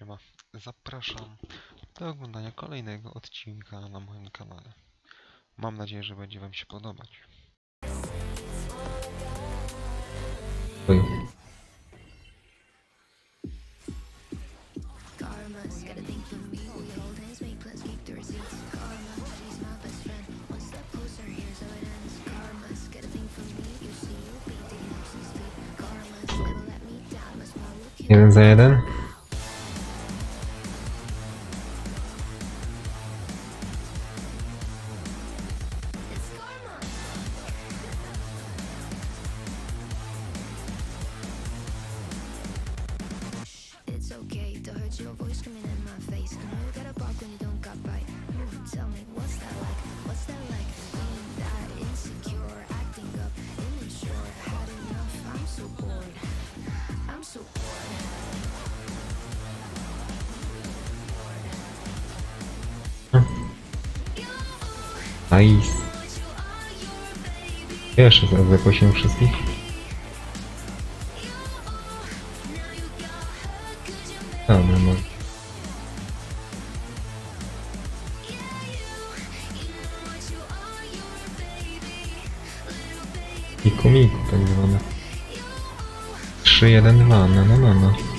Siema, zapraszam do oglądania kolejnego odcinka na moim kanale. Mam nadzieję, że będzie Wam się podobać. Jeden za jeden. Nice. Jeszcze zaraz się wszystkich. Dobra, no. no. Miku, miku tak zwane. 3, 1, 2, no, no, no, no.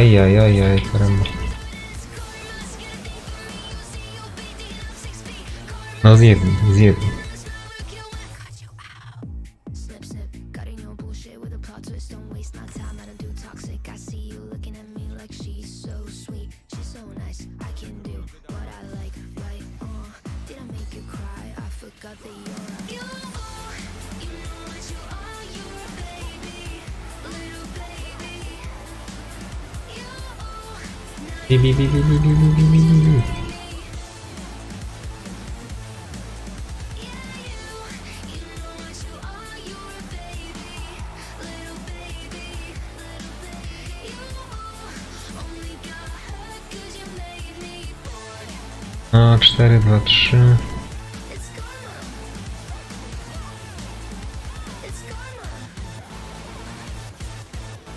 Ajajajaj, karamba. No zjedli, zjedli. А, 4, 2, 3.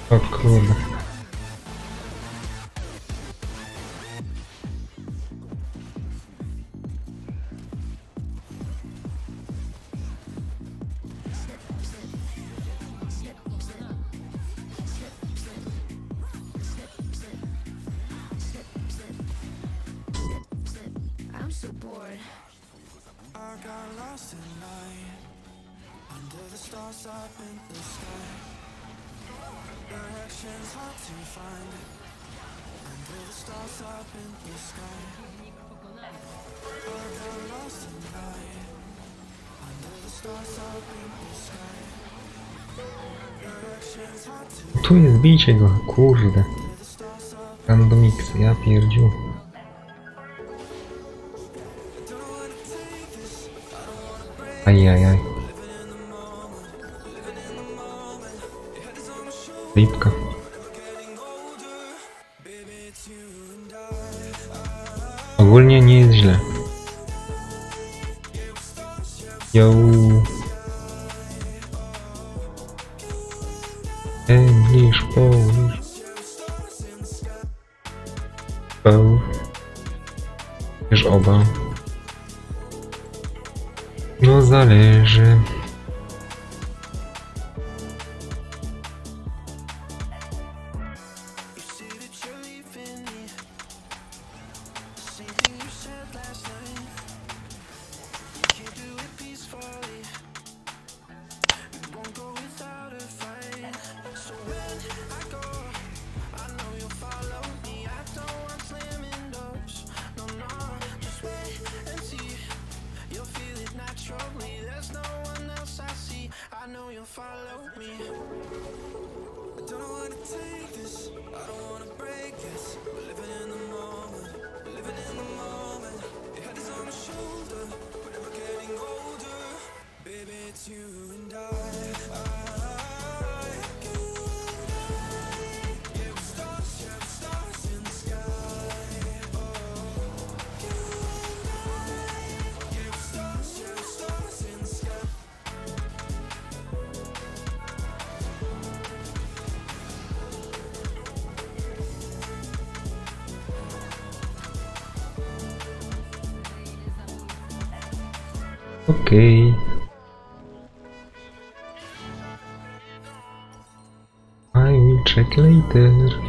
Так, ладно. so bored. I got lost at under the stars up in the sky. Directions hard to find under the stars up in the sky. I got lost at under the stars up in the sky. Tu jest bicie go, kurde. Randomix, ja pierdziu. Ай-яй-яй. Липко. Ogólnie nie jest źle. Yo. No zależy. help me. I don't wanna take this, I don't wanna break this. We're living in the moment, we're living in the moment. Your head is on my shoulder, we're never getting older. Baby, it's you and I. I Okay. I will check later.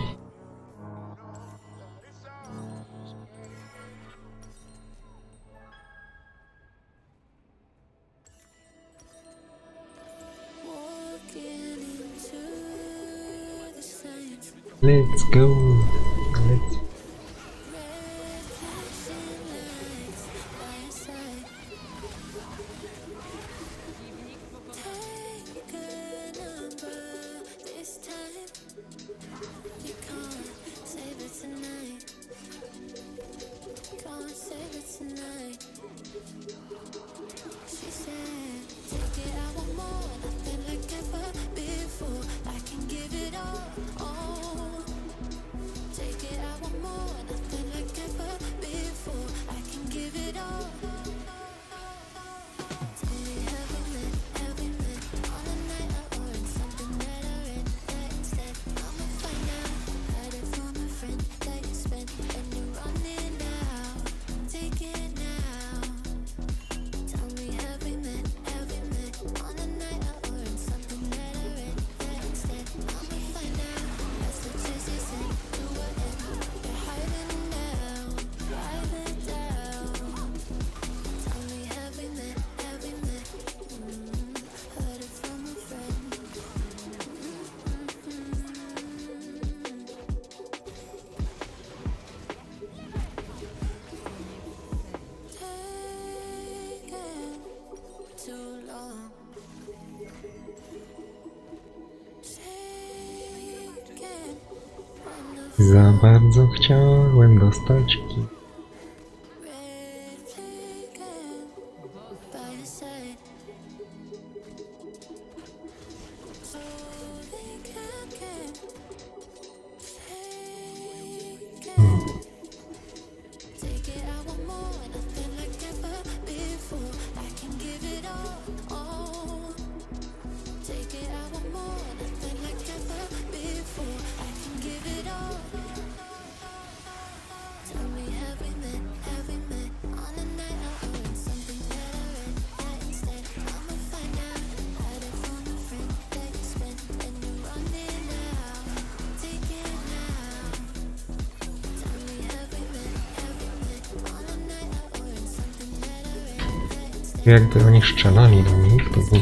Za bardzo chciałem dostać kij. jakby oni szczelali do nich, to było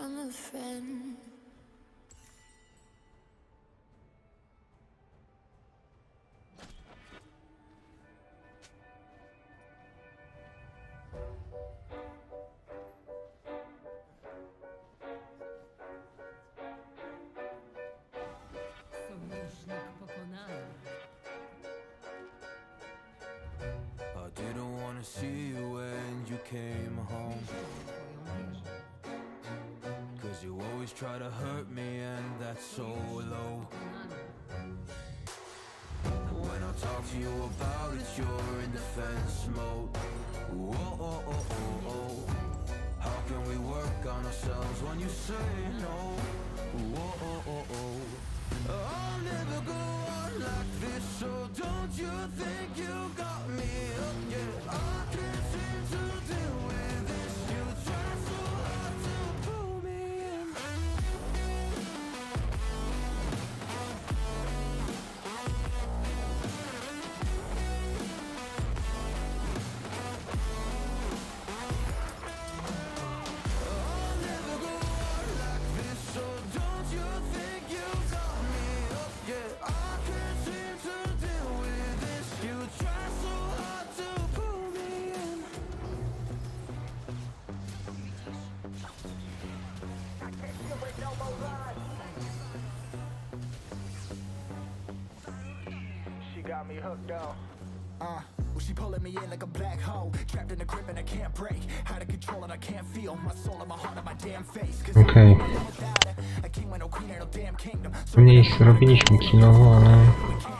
from a friend. try to hurt me and that's so low When I talk to you about it, you're in defense mode Whoa, oh, oh, oh, oh. How can we work on ourselves when you say no? Whoa, oh, oh, oh. I'll never go on like this, so don't you think you got me up? Yeah, I can't seem to do it. Oh, hooked up. Uh, well, she pulling me in like a black hole. Trapped in a grip and I can't break. Out of control and I can't feel my soul and my heart and my damn face. Okay. Ale...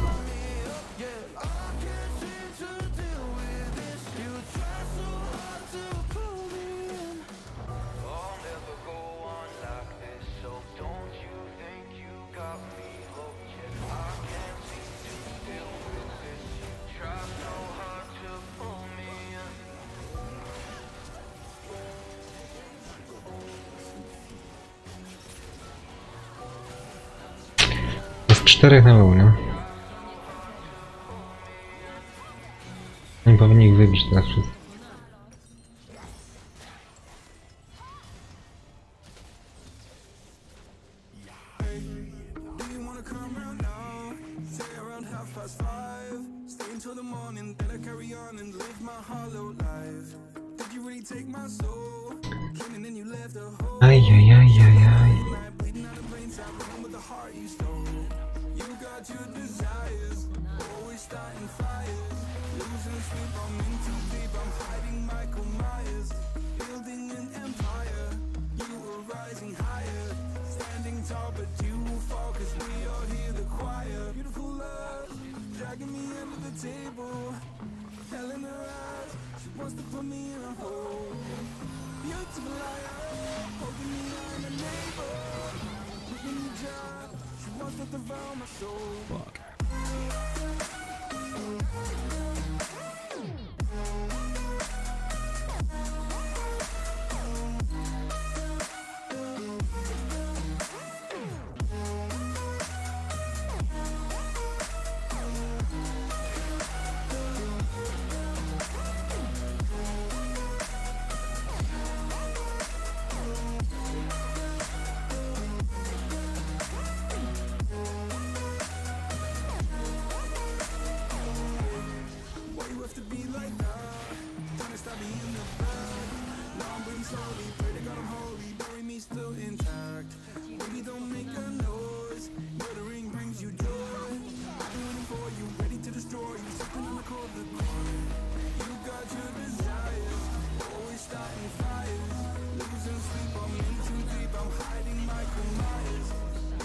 czterech na dół, nie? Nie powinni ich wybić teraz wszystkich. Fuck.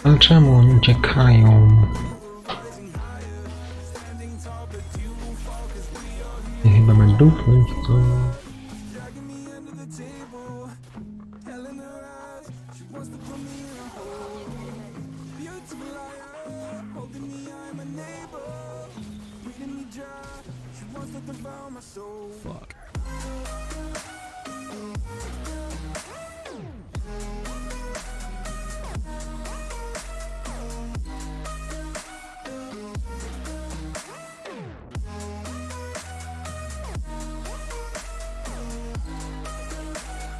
Ale czemu oni uciekają? Chyba będą w końcu.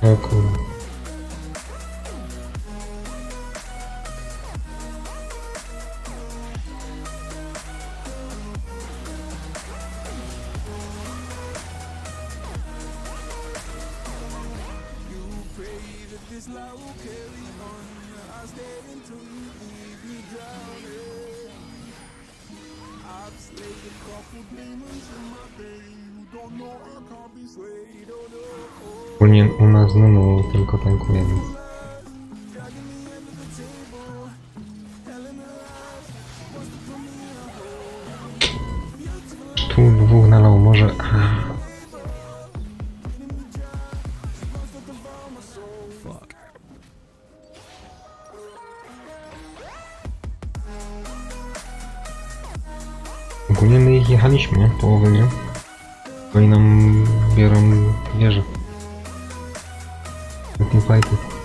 How cool. Блин, у Chociaż no, tylko tankujemy. Tu dwóch nalał może... Ogólnie my ich jechaliśmy, nie? Połowy, nie? No i nam biorą wieżę. Do teamfightu. Przeciwnik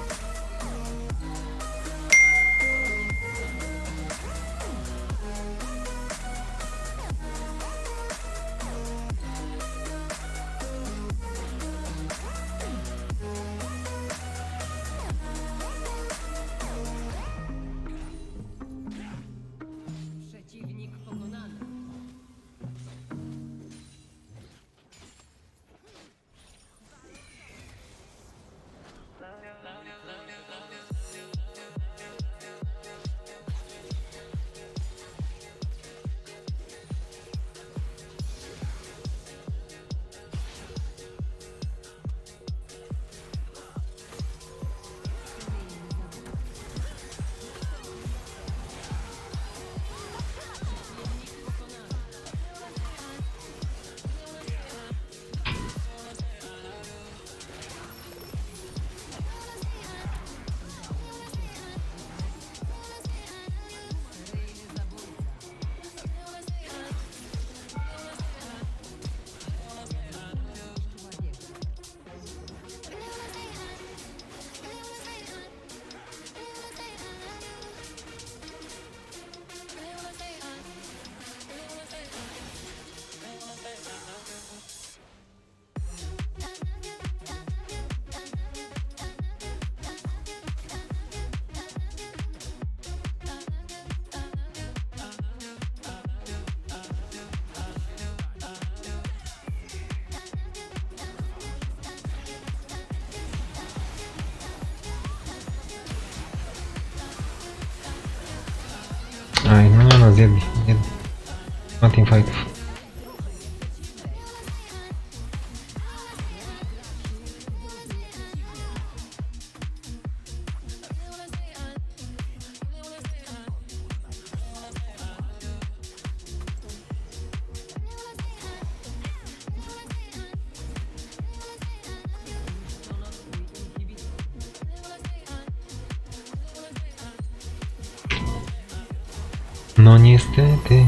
Ai, não, não, Zed, Zed. Nothing fight. Но не стыды.